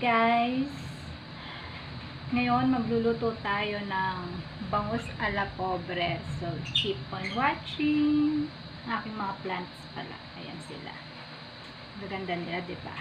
guys! Ngayon magluluto tayo ng bangus ala pobre. So, keep on watching. Aking mga plants pala. Ayan sila. Gaganda nila, di ba?